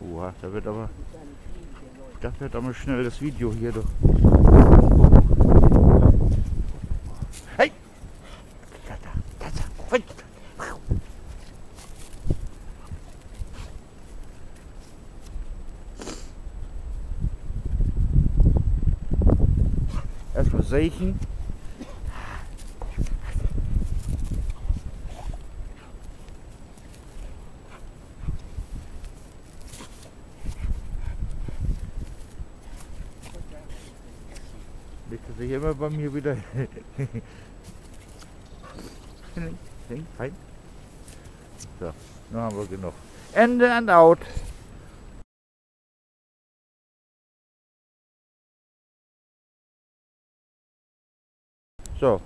Oha, da wird aber, das wird aber schnell das Video hier doch. Hey! Erstmal seichen. Legt er sich immer bei mir wieder. Fein. So, nun haben wir genug. Ende and out. So,